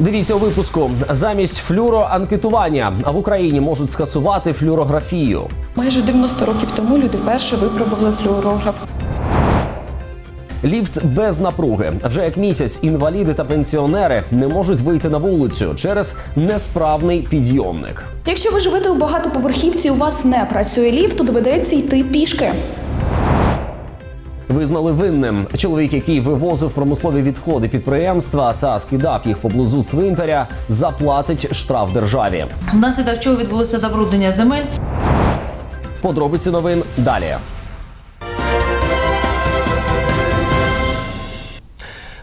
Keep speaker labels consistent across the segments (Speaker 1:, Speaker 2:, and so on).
Speaker 1: Дивіться у випуску замість флюроанкетування в Україні можуть скасувати флюорографію.
Speaker 2: Майже 90 років тому люди вперше випробували флюорограф.
Speaker 1: Ліфт без напруги. Вже як місяць інваліди та пенсіонери не можуть вийти на вулицю через несправний підйомник.
Speaker 3: Якщо ви живете у багатоповерхівці, у вас не працює ліфт, то доведеться йти пішки.
Speaker 1: Визнали винним чоловік, який вивозив промислові відходи підприємства та скидав їх поблизу цвинтаря, заплатить штраф державі.
Speaker 4: Внаслідок чого відбулося забруднення земель.
Speaker 1: Подробиці новин далі.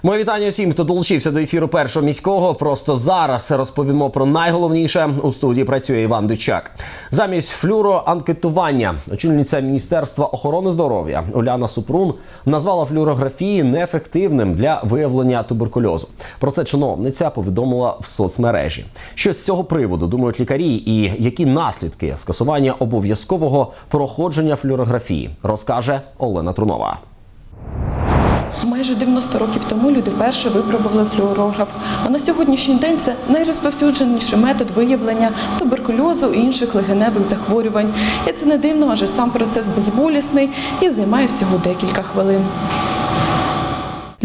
Speaker 1: Моє вітання всім, хто долучився до ефіру першого міського. Просто зараз розповімо про найголовніше. У студії працює Іван Дичак. Замість флюроанкетування очільниця міністерства охорони здоров'я Уляна Супрун назвала флюорографії неефективним для виявлення туберкульозу. Про це чиновниця повідомила в соцмережі. Що з цього приводу думають лікарі, і які наслідки скасування обов'язкового проходження флюорографії, розкаже Олена Трунова.
Speaker 2: Майже 90 років тому люди вперше випробували флюорограф. А на сьогоднішній день це найрозповсюдженіший метод виявлення туберкульозу і інших легеневих захворювань. І це не дивно, адже сам процес безболісний і займає всього декілька хвилин.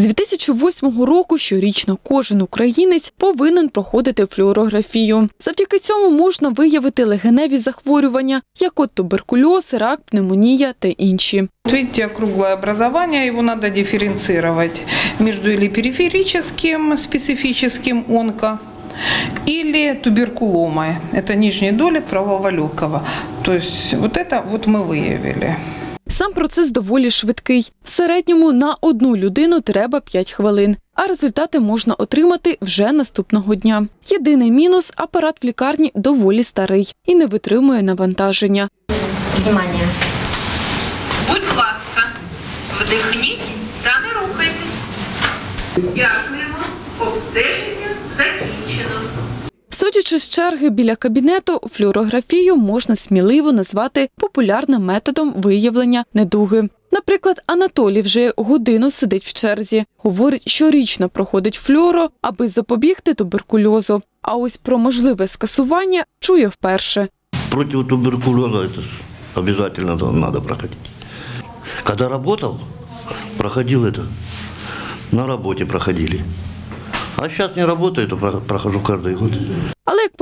Speaker 5: З 2008 року щорічно кожен українець повинен проходити флюорографію. Завдяки цьому можна виявити легеневі захворювання, як от туберкульоз, рак, пневмонія та інші.
Speaker 6: Вот Видите, округлое образование, его надо дифференцировать между или периферическим, специфическим онко, или туберкуломой. Это нижняя доля правого легкого. То есть вот это вот мы выявили.
Speaker 5: Сам процес доволі швидкий. В середньому на одну людину треба 5 хвилин, а результати можна отримати вже наступного дня. Єдиний мінус апарат в лікарні доволі старий і не витримує навантаження.
Speaker 7: Внимание. Будь ласка, вдихніть та не рухайтесь. Дякуємо.
Speaker 5: Судячи з черги біля кабінету, флюорографію можна сміливо назвати популярним методом виявлення недуги. Наприклад, Анатолій вже годину сидить в черзі. Говорить, щорічно проходить флюоро, аби запобігти туберкульозу. А ось про можливе скасування чує вперше.
Speaker 8: Против туберкулеза это ж обязательно да- надо проходить. Когда работал, проходил это. На работе проходили. А сейчас не работаю, то про- прохожу каждый год.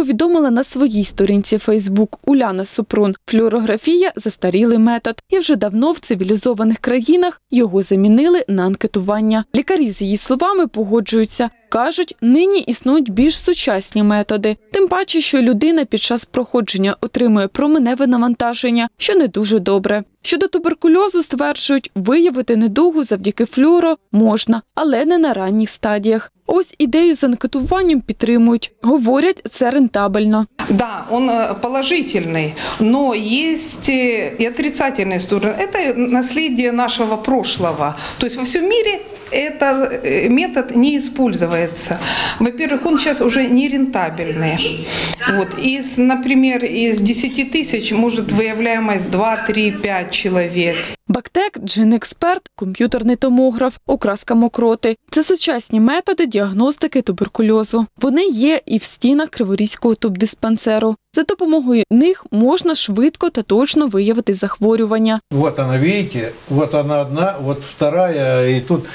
Speaker 5: Повідомила на своїй сторінці Фейсбук Уляна Супрун, флюорографія застарілий метод, і вже давно в цивілізованих країнах його замінили на анкетування. Лікарі з її словами погоджуються. Кажуть, нині існують більш сучасні методи, тим паче, що людина під час проходження отримує променеве навантаження, що не дуже добре. Щодо туберкульозу, стверджують, виявити недугу завдяки флюоро можна, але не на ранніх стадіях. Ось ідею з анкетуванням підтримують. Говорять, це рентабельно.
Speaker 6: Да, он э, положительный, но есть э, и отрицательные стороны. Это наследие нашего прошлого. То есть во всем мире этот э, метод не используется. Во-первых, он сейчас уже не рентабельный. Вот. Из, например, из 10 тысяч может выявляемость 2, 3, 5 человек.
Speaker 5: Бактек, джин-експерт, комп'ютерний томограф, окраска мокроти – це сучасні методи діагностики туберкульозу. Вони є і в стінах Криворізького тубдиспансеру. За допомогою них можна швидко та точно виявити захворювання.
Speaker 9: Вот она, видите, вот она одна, вот вторая, и тут.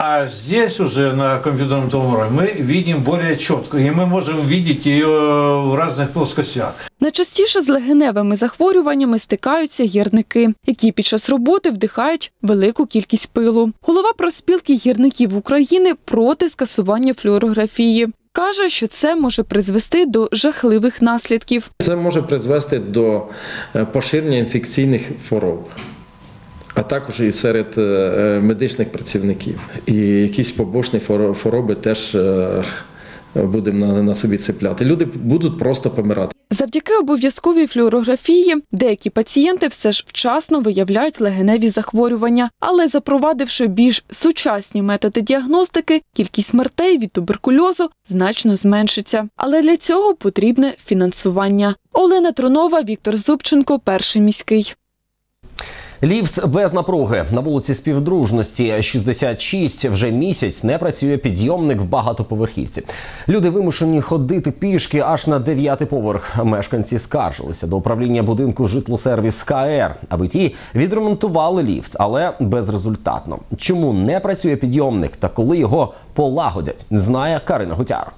Speaker 9: А здесь уже на компьютерном томографе мы видим более четко, и мы можем видеть ее в разных плоскостях.
Speaker 5: Найчастіше з легеневими захворюваннями стикаються гірники, які під час роботи вдихають велику кількість пилу. Голова профспілки гірників України проти скасування флюорографії. Каже, що це може призвести до жахливих наслідків.
Speaker 10: Це може призвести до е, поширення інфекційних хвороб, а також і серед е, медичних працівників. І якісь побочні хвор- хвороби теж е, будемо на собі цепляти. Люди будуть просто помирати.
Speaker 5: Завдяки обов'язковій флюорографії деякі пацієнти все ж вчасно виявляють легеневі захворювання, але запровадивши більш сучасні методи діагностики, кількість смертей від туберкульозу значно зменшиться. Але для цього потрібне фінансування. Олена Трунова, Віктор Зубченко, перший міський.
Speaker 1: Ліфт без напруги на вулиці Співдружності 66 вже місяць не працює підйомник в багатоповерхівці. Люди вимушені ходити пішки аж на дев'ятий поверх. Мешканці скаржилися до управління будинку житлосервіс КР, аби ті відремонтували ліфт, але безрезультатно. Чому не працює підйомник та коли його полагодять, знає Карина Гутяр.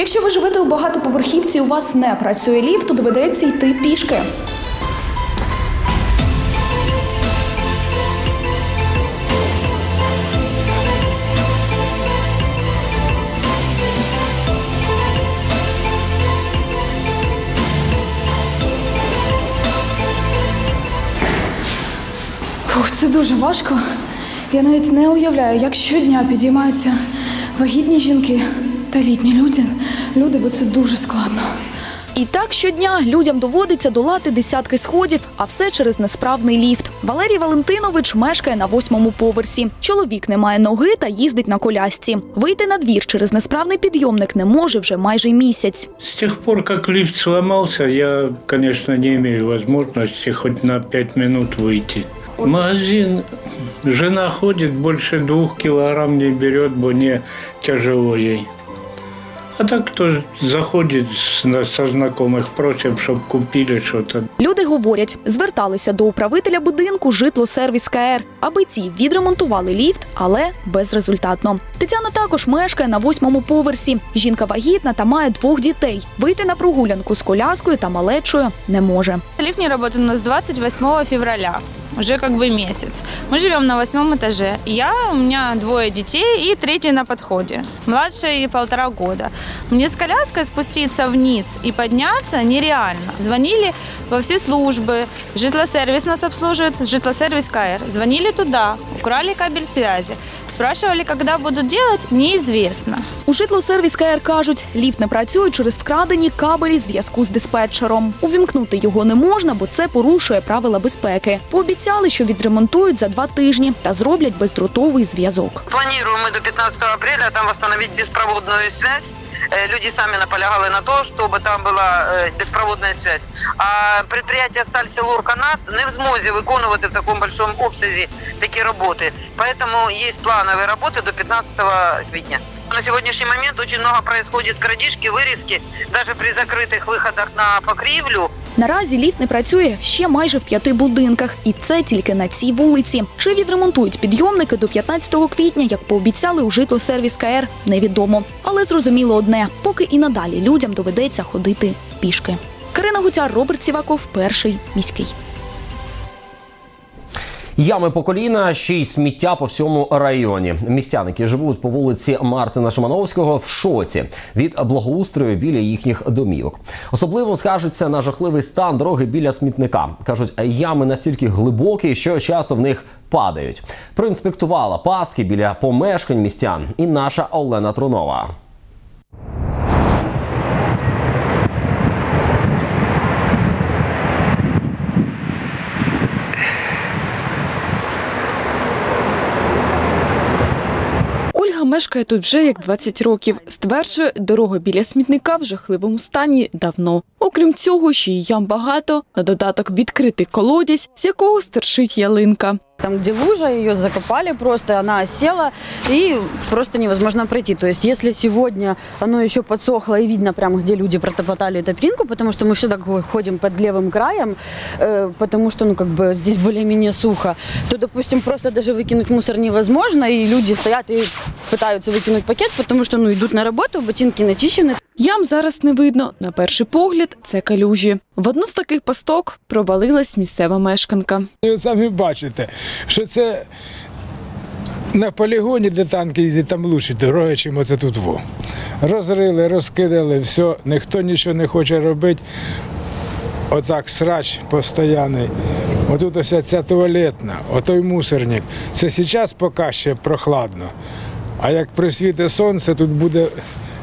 Speaker 3: Якщо ви живете у багатоповерхівці, і у вас не працює ліфт, то доведеться йти пішки. Це дуже важко. Я навіть не уявляю, як щодня підіймаються вагітні жінки та літні люди. Люди, бо це дуже складно. І так щодня людям доводиться долати десятки сходів, а все через несправний ліфт. Валерій Валентинович мешкає на восьмому поверсі. Чоловік не має ноги та їздить на колясці. Вийти на двір через несправний підйомник не може вже майже місяць.
Speaker 11: С тех пор, как лифт сломался, я, конечно, не имею возможности хоть на пять минут выйти. В магазин жена ходит, больше двух килограмм не берет, бо не тяжело ей. А так кто заходит с- на- со знакомых, просим, чтобы купили что-то.
Speaker 3: Люди говорять, зверталися до управителя будинку житло сервіс КР, аби ті відремонтували ліфт, але безрезультатно. Тетяна також мешкає на восьмому поверсі. Жінка вагітна та має двох дітей. Вийти на прогулянку з коляскою та малечою не може.
Speaker 12: Лифт не работает у нас 28 февраля Уже как бы месяц. Мы живем на восьмом этаже. Я, у меня двое детей и третий на подходе. Младшей полтора года. Мне с коляской спуститься вниз и подняться нереально. Звонили во все службы. Житлосервис нас обслуживает, житлосервис КР. Звонили туда, украли кабель связи. Спрашивали, когда будут делать, неизвестно.
Speaker 3: У житло-сервіс КР кажуть, ліфт не працює через вкрадені кабелі зв'язку з диспетчером. Увімкнути його не можна, бо це порушує правила безпеки. Пообіцяли, що відремонтують за два тижні та зроблять бездротовий зв'язок.
Speaker 13: Планируем мы до 15 апреля там восстановить беспроводную связь. Э, Люди сами наполягали на то, чтобы там была э, беспроводная связь. А предприятие Стальсилурканат не в змозі виконувати в такому большому обсязі такі роботи. Поэтому есть плановые работы до 15 квитня. На сегодняшний момент очень много происходит крадежки, вырезки, даже при закрытых выходах на покривлю.
Speaker 3: Наразі ліфт не працює ще майже в п'яти будинках, і це тільки на цій вулиці. Чи відремонтують підйомники до 15 квітня, як пообіцяли у житло-сервіс КР, невідомо. Але зрозуміло одне: поки і надалі людям доведеться ходити пішки. Карина Гутяр, Роберт Сіваков, перший міський.
Speaker 1: Ями по коліна, ще й сміття по всьому районі. Містяни, які живуть по вулиці Мартина Шимановського, в шоці від благоустрою біля їхніх домівок. Особливо скажуться на жахливий стан дороги біля смітника. кажуть, ями настільки глибокі, що часто в них падають. Проінспектувала пастки біля помешкань містян і наша Олена Трунова.
Speaker 5: Мешкає тут вже як 20 років. Стверджує, дорога біля смітника в жахливому стані давно. Окрім цього, ще й ям багато. На додаток відкритий колодязь, з якого стершить ялинка.
Speaker 14: Там, где лужа, ее закопали просто, она осела, и просто невозможно пройти. То есть, если сегодня оно еще подсохло и видно прямо, где люди протопотали топинку, потому что мы всегда ходим под левым краем, э, потому что, ну, как бы здесь более-менее сухо, то, допустим, просто даже выкинуть мусор невозможно, и люди стоят и пытаются выкинуть пакет, потому что, ну, идут на работу, ботинки начищены.
Speaker 5: Ям зараз не видно. На перший погляд це калюжі. В одну з таких пасток провалилась місцева мешканка.
Speaker 15: Ви самі бачите, що це на полігоні, де танки їздять, там лучше дороги, чим оце тут во. Розрили, розкидали, все, ніхто нічого не хоче робити. Отак срач постійний. Отут ось ця туалетна, отой мусорник. Це зараз поки ще прохладно. А як присвіте сонце, тут буде,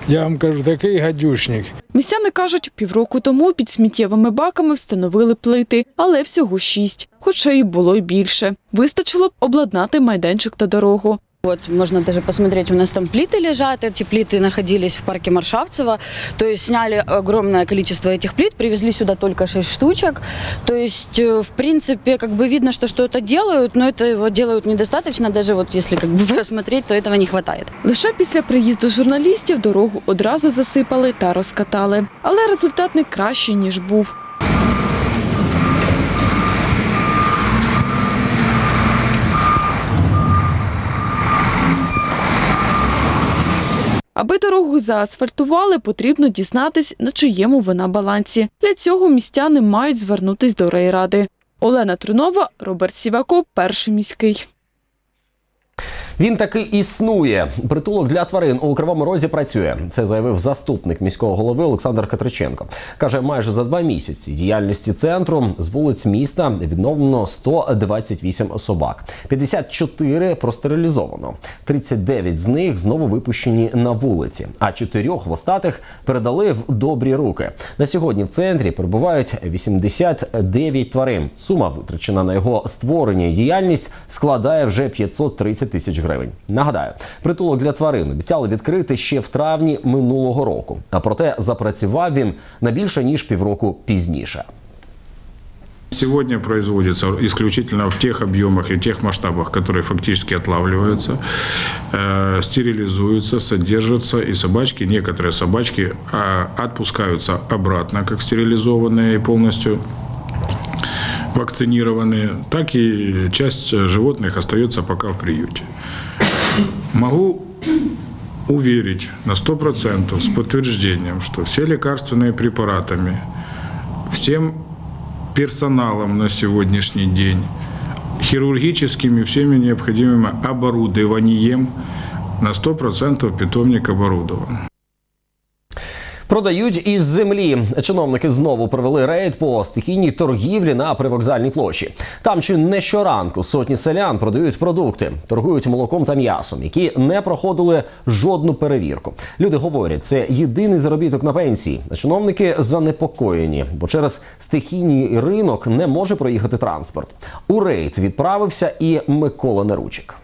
Speaker 15: я вам кажу, такий гадюшник.
Speaker 5: Містяни кажуть, півроку тому під сміттєвими баками встановили плити, але всього шість, хоча і було й більше. Вистачило б обладнати майданчик та дорогу.
Speaker 14: Вот, можно даже посмотреть, у нас там плиты лежат, эти плиты находились в парке Маршавцева, то есть сняли огромное количество этих плит, привезли сюда только 6 штучек, то есть, э, в принципе, как бы видно, что что-то делают, но этого делают недостаточно, даже вот если как бы рассмотреть, то этого не хватает.
Speaker 5: Лише після приїзду журналістів дорогу одразу засипали та розкатали. Але результат не кращий, ніж був. Аби дорогу заасфальтували, потрібно дізнатись, на чиєму вона балансі. Для цього містяни мають звернутись до райради. Олена Трунова, Роберт Сівако, перший міський.
Speaker 1: Він таки існує. Притулок для тварин у Кривому Розі працює. Це заявив заступник міського голови Олександр Катриченко. Каже, майже за два місяці діяльності центру з вулиць міста відновлено 128 собак. 54 простерилізовано. 39 з них знову випущені на вулиці, а чотирьох хвостатих передали в добрі руки. На сьогодні в центрі перебувають 89 тварин. Сума витрачена на його створення і діяльність складає вже 530 тисяч гривень Нагадаю, притулок для тварин обіцяли відкрити ще в травні минулого року. А проте запрацював він на більше ніж півроку пізніше.
Speaker 16: Сегодня производится исключительно в тех объемах и тех масштабах, которые фактически отлавливаются, э, стерилизуются, содержатся, и собачки, некоторые собачки э, отпускаются обратно, как стерилизованные и полностью вакцинированные, так и часть животных остается пока в приюте. Могу уверить на 100% с подтверждением, что все лекарственные препаратами, всем персоналом на сегодняшний день, хирургическими всеми необходимыми оборудованием на 100% питомник оборудован.
Speaker 1: Продають із землі. Чиновники знову провели рейд по стихійній торгівлі на привокзальній площі. Там чи не щоранку сотні селян продають продукти, торгують молоком та м'ясом, які не проходили жодну перевірку. Люди говорять, це єдиний заробіток на пенсії. Чиновники занепокоєні, бо через стихійний ринок не може проїхати транспорт. У рейд відправився і Микола Неручик.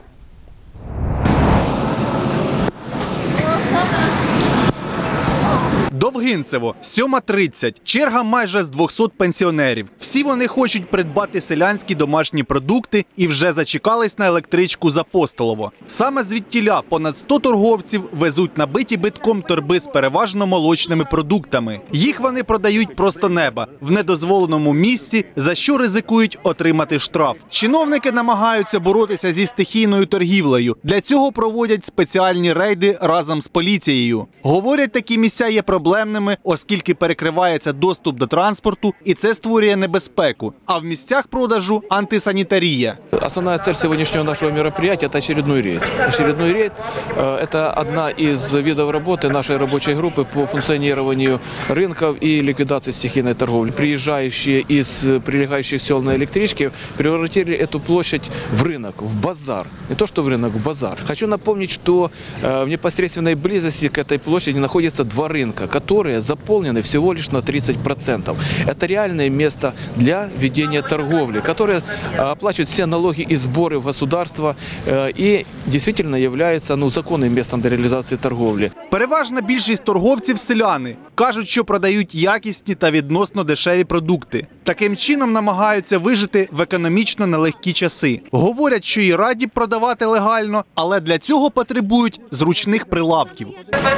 Speaker 6: Довгинцево, 7.30. Черга майже з 200 пенсіонерів. Всі вони хочуть придбати селянські домашні продукти і вже зачекались на електричку з Апостолово. Саме звідтіля понад 100 торговців везуть набиті битком торби з переважно молочними продуктами. Їх вони продають просто неба в недозволеному місці, за що ризикують отримати штраф. Чиновники намагаються боротися зі стихійною торгівлею. Для цього проводять спеціальні рейди разом з поліцією. Говорять, такі місця є проблемними, оскільки перекривається доступ до транспорту, і це створює небезпеку. А в місцях продажу антисанітарія.
Speaker 17: Основная цель сегодняшнего нашего мероприятия – это очередной рейд. Очередной рейд э, – это одна из видов работы нашей рабочей группы по функционированию рынков и ликвидации стихийной торговли. Приезжающие из прилегающих сел на электричке превратили эту площадь в рынок, в базар. Не то, что в рынок, в базар. Хочу напомнить, что э, в непосредственной близости к этой площади находятся два рынка, которые заполнены всего лишь на 30%. Это реальное место для ведения торговли, которые э, оплачивают все налоги и сборы в государство э, и действительно является ну, законным местом для реализации торговли.
Speaker 6: Переважна більшість торговців селяни кажуть, що продають якісні та відносно дешеві продукти. Таким чином намагаються вижити в економічно нелегкі часи. Говорять, що і раді продавати легально, але для цього потребують зручних прилавків.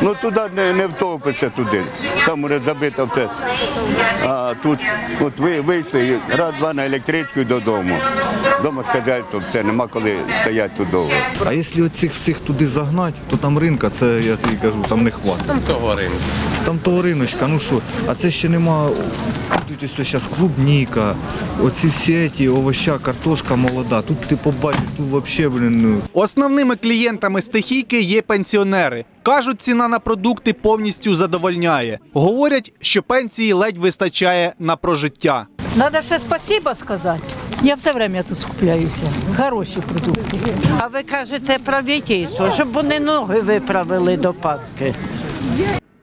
Speaker 8: Ну туди не, не втопиться туди. Там уже забито все. А тут от ви вийшли раз-два на електричку і додому. Дома з хазяйством все, нема коли стояти тут довго.
Speaker 18: А якщо цих всіх туди загнати, то там ринка, це я тобі кажу, там не хватить. Там того ринку. Там того риночка, ну що, а це ще нема. Тут ось зараз клубніка, оці всі ті овоща, картошка молода. Тут ти побачиш, тут взагалі, блин, ну.
Speaker 6: Основними клієнтами стихійки є пенсіонери. Кажуть, ціна на продукти повністю задовольняє. Говорять, що пенсії ледь вистачає на прожиття.
Speaker 19: Надо ще спасибо сказати. Я все время тут скупляюся. Хороші продукти.
Speaker 20: А ви кажете правительство, щоб вони ноги виправили до Пасхи.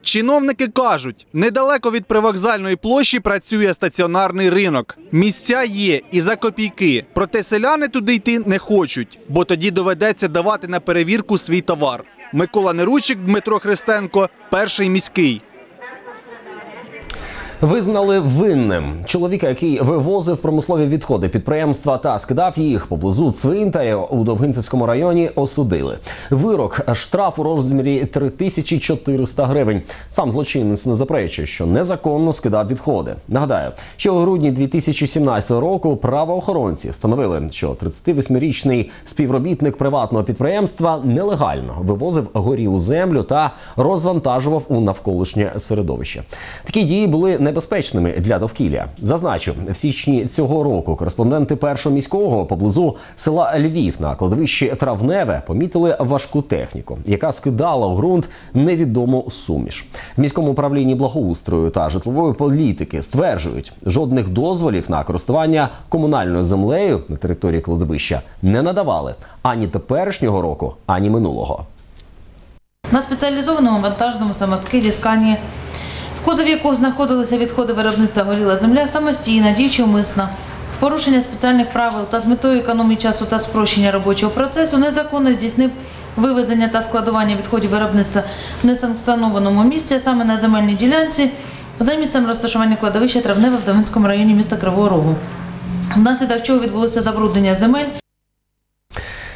Speaker 6: Чиновники кажуть, недалеко від привокзальної площі працює стаціонарний ринок. Місця є і за копійки. Проте селяни туди йти не хочуть, бо тоді доведеться давати на перевірку свій товар. Микола Неручик, Дмитро Христенко, перший міський.
Speaker 1: Визнали винним чоловіка, який вивозив промислові відходи підприємства та скидав їх поблизу цвинтаря у Довгинцевському районі. Осудили вирок штраф у розмірі 3400 гривень. Сам злочинець не заперечує, що незаконно скидав відходи. Нагадаю, ще у грудні 2017 року правоохоронці встановили, що 38-річний співробітник приватного підприємства нелегально вивозив горілу землю та розвантажував у навколишнє середовище. Такі дії були небезпечними для довкілля. Зазначу, в січні цього року кореспонденти першого міського поблизу села Львів на кладовищі Травневе помітили важку техніку, яка скидала у ґрунт невідому суміш. В міському управлінні благоустрою та житлової політики стверджують, жодних дозволів на користування комунальною землею на території кладовища не надавали ані теперішнього року, ані минулого.
Speaker 4: На спеціалізованому вантажному самоскиді скані, в кузові якого знаходилися відходи виробництва горіла земля, самостійно, діючи умисно, в порушення спеціальних правил та з метою економії часу та спрощення робочого процесу незаконно здійснив вивезення та складування відходів виробництва в несанкціонованому місці, а саме на земельній ділянці, за місцем розташування кладовища Травневе в Давинському районі міста Кривого Рогу. Внаслідок чого відбулося забруднення земель.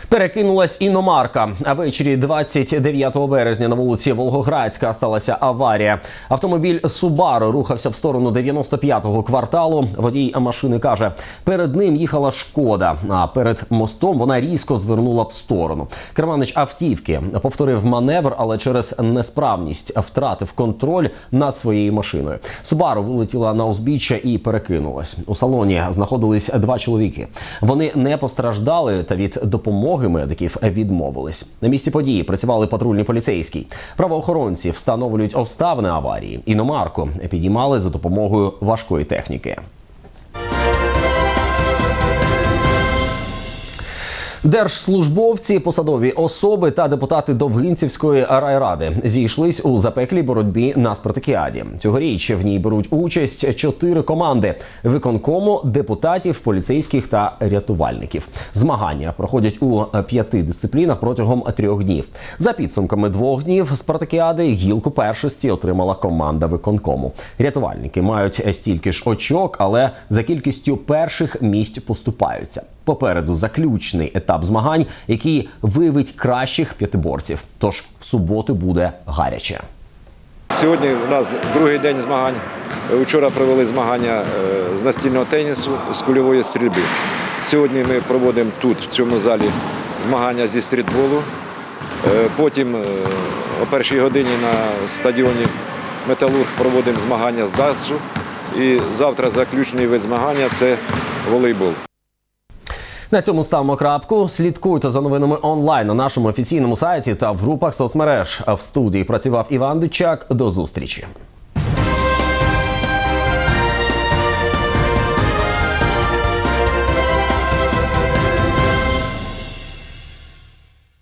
Speaker 1: Перекинулась іномарка. А ввечері 29 березня на вулиці Волгоградська сталася аварія. Автомобіль Субару рухався в сторону 95-го кварталу. Водій машини каже, перед ним їхала шкода. А перед мостом вона різко звернула в сторону. Керманич автівки повторив маневр, але через несправність втратив контроль над своєю машиною. Субару вилетіла на узбіччя і перекинулась. У салоні знаходились два чоловіки. Вони не постраждали та від допомоги медиків відмовились. На місці події працювали патрульні поліцейські. Правоохоронці встановлюють обставини аварії. Іномарку підіймали за допомогою важкої техніки. Держслужбовці, посадові особи та депутати Довгинцівської райради зійшлись у запеклій боротьбі на спартакіаді. Цьогоріч в ній беруть участь чотири команди виконкому, депутатів, поліцейських та рятувальників. Змагання проходять у п'яти дисциплінах протягом трьох днів. За підсумками двох днів спартакіади гілку першості отримала команда виконкому. Рятувальники мають стільки ж очок, але за кількістю перших місць поступаються. Попереду заключний етап змагань, який виявить кращих п'ятиборців. Тож в суботу буде гаряче.
Speaker 20: Сьогодні у нас другий день змагань. Вчора провели змагання е, з настільного тенісу, з кульової стрільби. Сьогодні ми проводимо тут, в цьому залі, змагання зі стрітболу. Е, Потім е, о першій годині на стадіоні Металург проводимо змагання з датсу. І завтра заключний вид змагання це волейбол.
Speaker 1: На цьому ставимо крапку. Слідкуйте за новинами онлайн на нашому офіційному сайті та в групах соцмереж. В студії працював Іван Дичак. До зустрічі.